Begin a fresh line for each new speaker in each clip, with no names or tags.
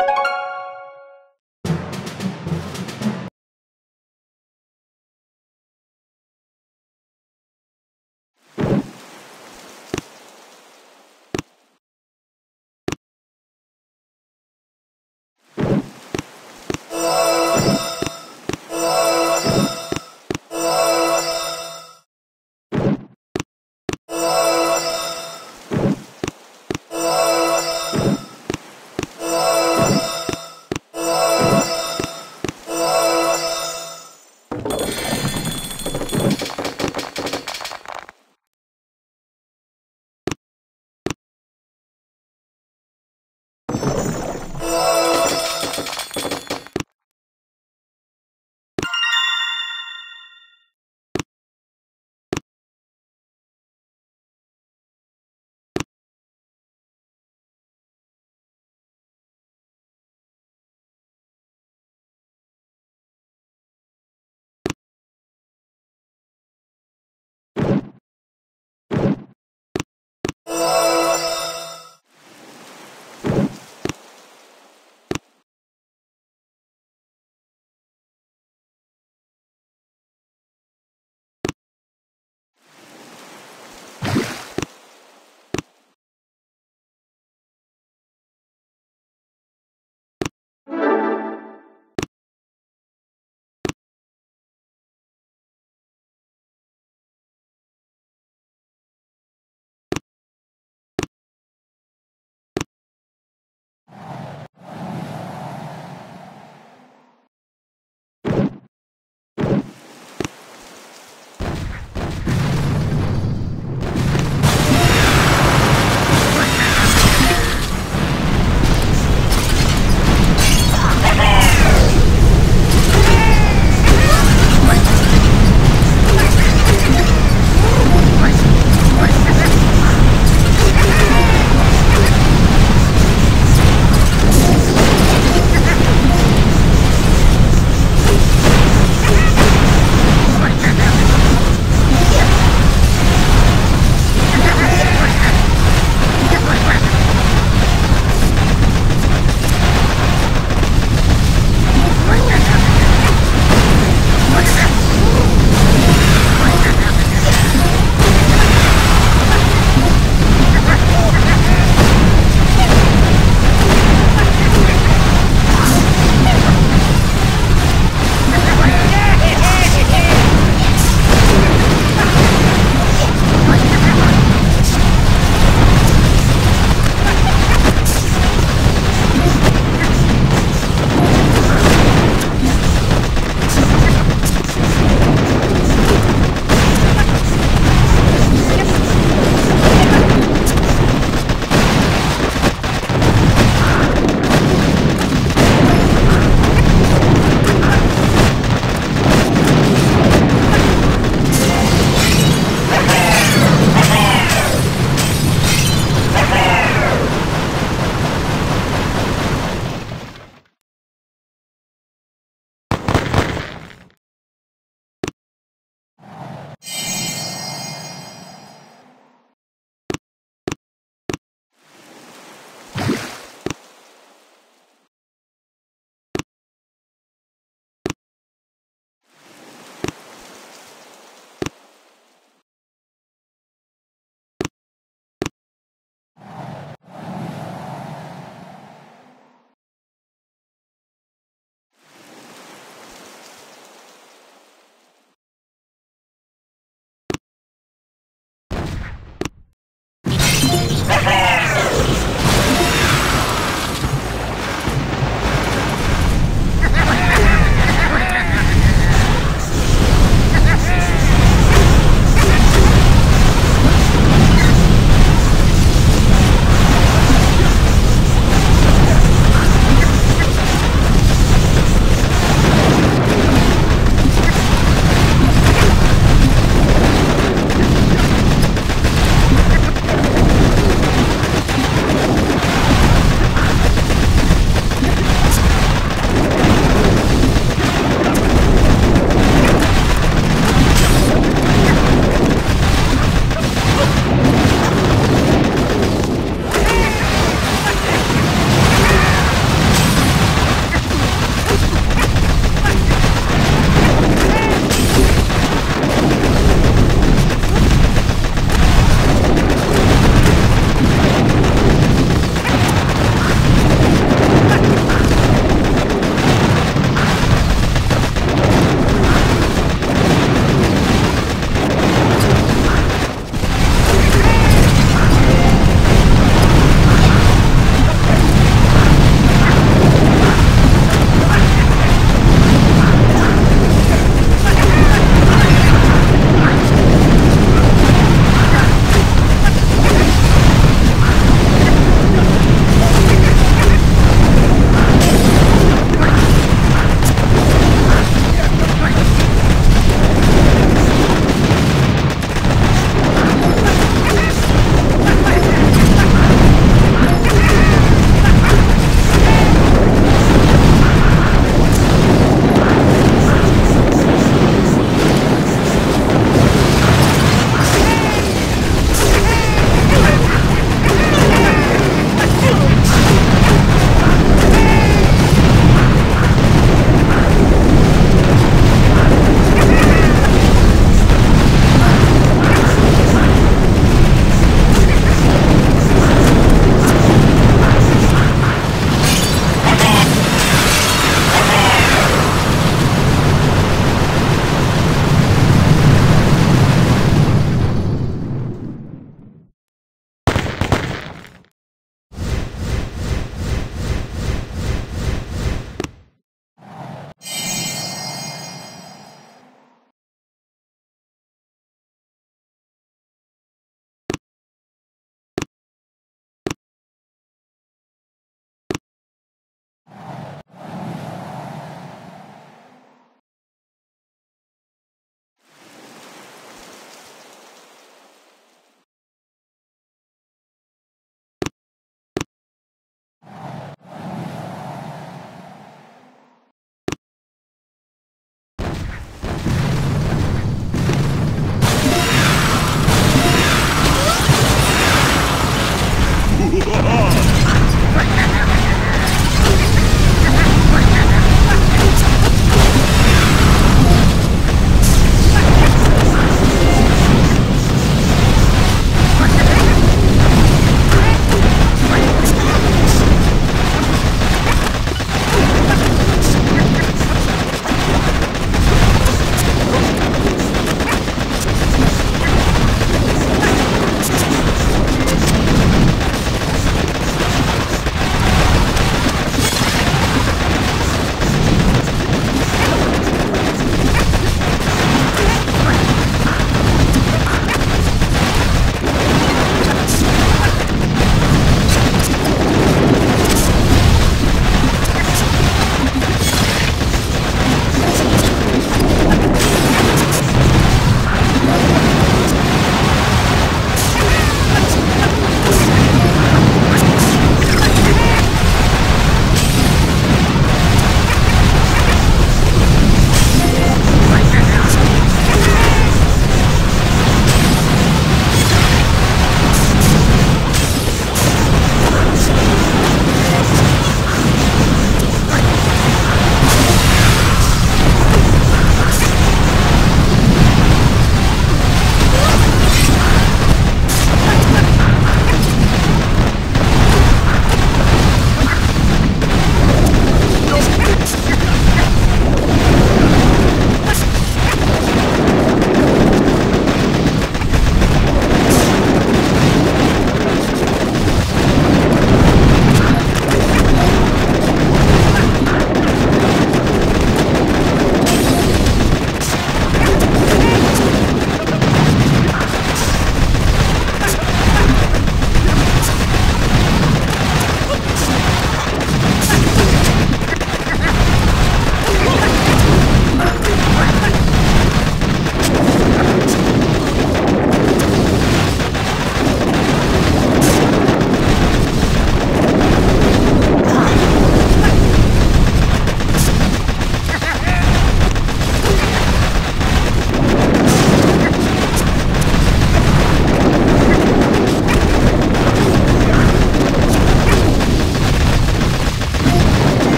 you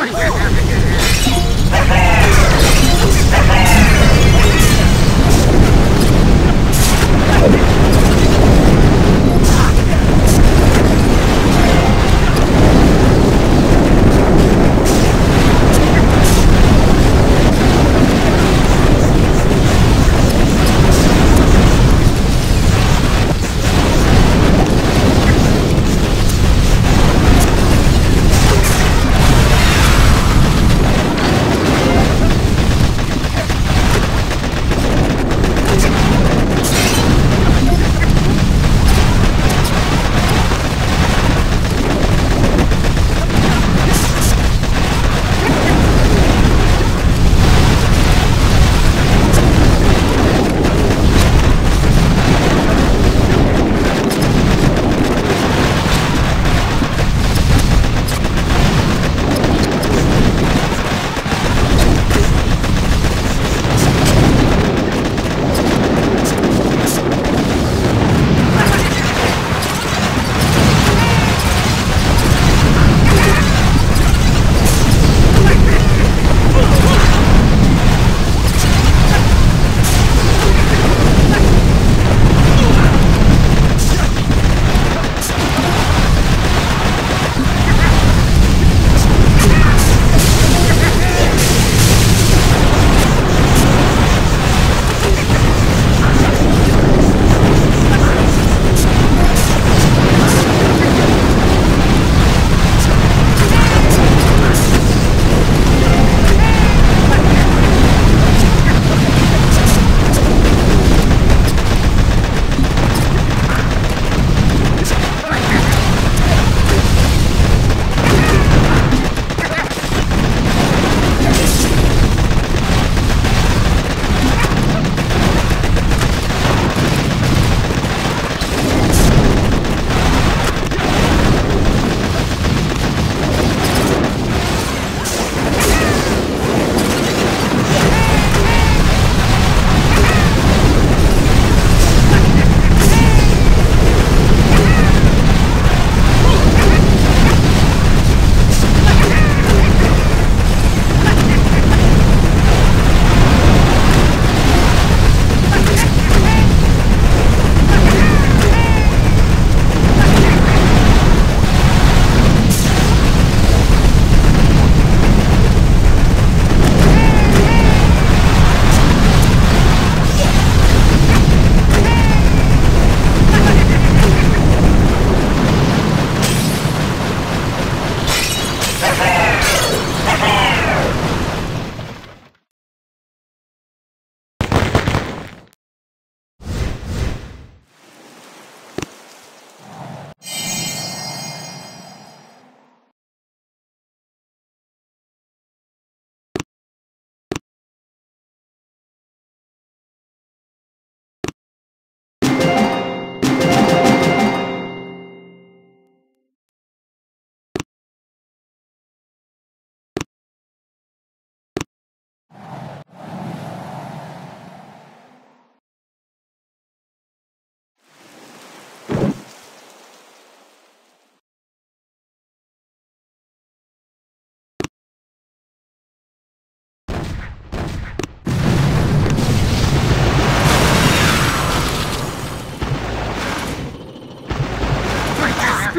Oh, yeah.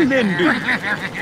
then